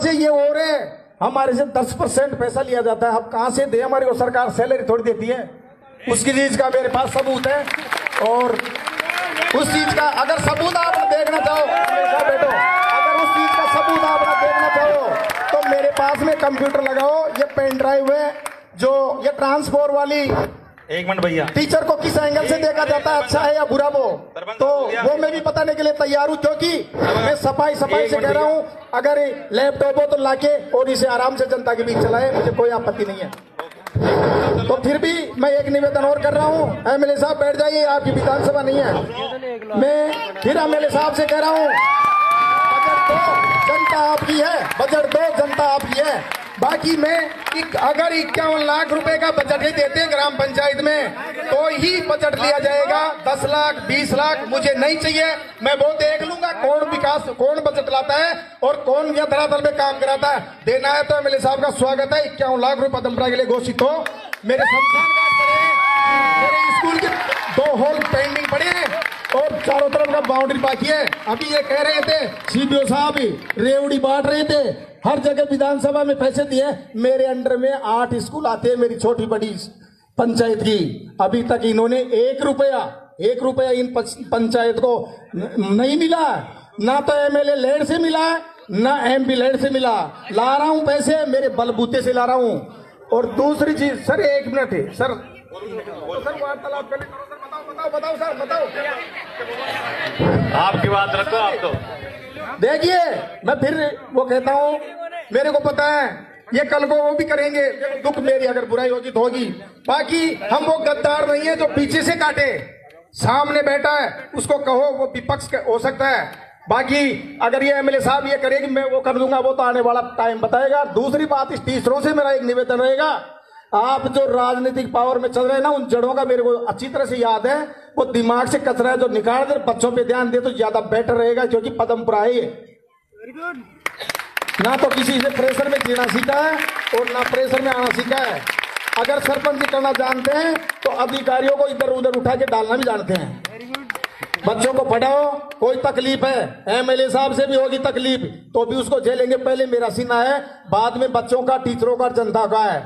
से ये हो रहे हैं। हमारे से दस परसेंट पैसा लिया जाता है। अब कहाँ से दे? हमारे सरकार सैलरी थोड़ी देती है। उसकी चीज़ का मेरे पास सबूत है। और उस चीज़ का अगर सबूत आप देखना चाहो हमेशा बैठो अगर उस चीज़ का सबूत आप देखना चाहो तो मेरे पास में कंप्यूटर लगाओ। ये पेन ड्राइव है, जो ये ट्रांसफोर वाली एक मिनट भैया। टीचर को किस एंगल से देखा जाता है अच्छा है या बुरा वो? तो वो मैं भी बताने के लिए तैयार हूँ क्योंकि मैं सफ़ाई सफ़ाई से कह रहा हूँ अगर लैपटॉप हो तो लाके और इसे आराम से जनता के बीच चलाए मुझे कोई आपत्ति नहीं है। तो फिर भी मैं एक निवेदन और कर रहा हूँ एमएलए साहब बैठ जाइए आपकी विधानसभा नहीं है। मैं फिर एमएलए साहब से कह रहा हूँ बजट दो जनता आपकी है बजट दो जनता आपकी है। बाकी मैं इक, अगर इक्यावन लाख रुपए का बजट ही देते हैं ग्राम पंचायत में तो ही बजट लिया जाएगा। दस लाख बीस लाख मुझे नहीं चाहिए। मैं वो देख लूँगा कौन विकास कौन बजट लाता है और कौन यह धरातल में काम कराता है। देना है तो एमएलए साहब का स्वागत है। इक्यावन लाख रुपए दमरा के लिए घोषित हो। मेरे हैं मेरे स्कूल के दो हॉल पेंडिंग पड़े हैं और चारों तरफ़ बाउंड्री बाकी है। अभी ये कह रहे थे सीबीओ साहब, रेवड़ी बांट रहे थे। हर जगह विधानसभा में पैसे दिए। मेरे अंडर में आठ स्कूल आते हैं मेरी छोटी बड़ी पंचायत की। अभी तक इन्होंने एक रुपया एक रुपया इन पंचायत को नहीं मिला। ना तो एमएलए लैंड से मिला, ना एमपी लैंड से मिला। ला रहा हूँ पैसे, मेरे बलबूते से ला रहा हूँ। और दूसरी चीज़, सर, एक मिनट है सर। सर, वार्तालाप करो, सर, बताओ बताओ बताओ, सर, बताओ। आपकी बात रखो, आप तो। देखिए, मैं फिर वो कहता हूँ, मेरे को पता है, ये कल को वो भी करेंगे, दुख मेरी अगर बुराई होगी तो होगी। बाकी हम वो गद्दार नहीं है जो पीछे से काटे। सामने बैठा है, उसको कहो, वो विपक्ष हो सकता है। बाकी अगर ये एमएलए साहब ये करेगी, मैं वो कर दूँगा, वो तो आने वाला टाइम बताएगा। दूसरी बात, इस तीसरों से मेरा एक निवेदन रहेगा आप जो राजनीतिक पावर में चल रहे हैं ना उन जड़ों का मेरे को अच्छी तरह से याद है। वो दिमाग से कचरा है जो निकाल दे बच्चों पे ध्यान दे तो ज़्यादा बेटर रहेगा क्योंकि पदमपुरा है। ये ना तो किसी से प्रेशर में जीना सीखा है और ना प्रेशर में आना सीखा है। अगर सरपंच करना जानते हैं तो अधिकारियों को इधर उधर उठा के डालना भी जानते हैं। बच्चों को पढ़ाओ कोई तकलीफ़ है एमएलए साहब से भी होगी तकलीफ़ तो भी उसको झेलेंगे। पहले मेरा सीना है बाद में बच्चों का टीचरों का जनता का है।